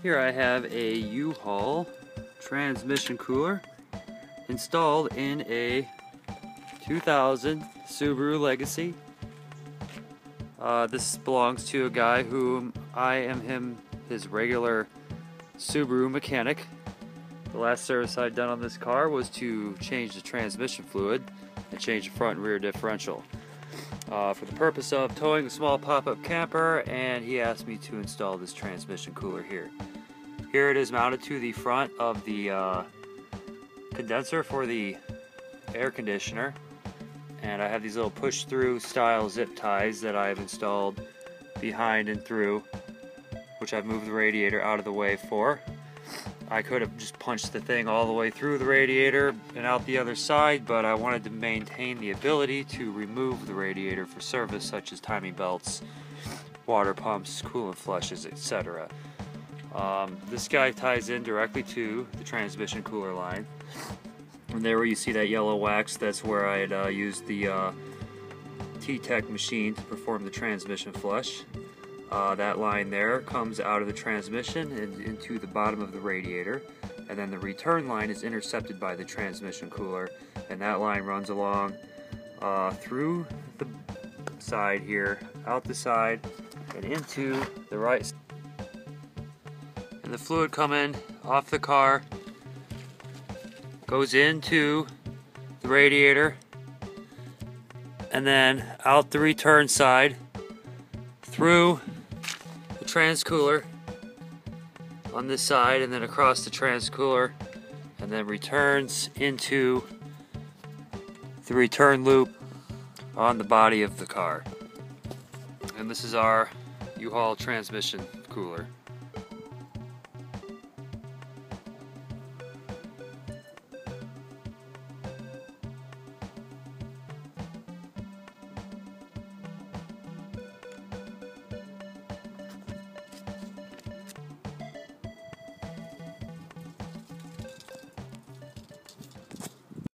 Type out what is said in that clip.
Here I have a U-Haul transmission cooler installed in a 2000 Subaru Legacy. Uh, this belongs to a guy whom I am him his regular Subaru mechanic. The last service I'd done on this car was to change the transmission fluid and change the front and rear differential. Uh, for the purpose of towing a small pop-up camper and he asked me to install this transmission cooler here. Here it is mounted to the front of the uh, condenser for the air conditioner and I have these little push-through style zip ties that I've installed behind and through which I've moved the radiator out of the way for. I could have just punched the thing all the way through the radiator and out the other side, but I wanted to maintain the ability to remove the radiator for service such as timing belts, water pumps, coolant flushes, etc. Um, this guy ties in directly to the transmission cooler line. And there where you see that yellow wax, that's where I had uh, used the uh, T-Tech machine to perform the transmission flush. Uh, that line there comes out of the transmission and into the bottom of the radiator. And then the return line is intercepted by the transmission cooler. And that line runs along uh, through the side here, out the side and into the right and the fluid coming off the car goes into the radiator and then out the return side through transcooler on this side and then across the transcooler and then returns into the return loop on the body of the car. And this is our U-Haul transmission cooler.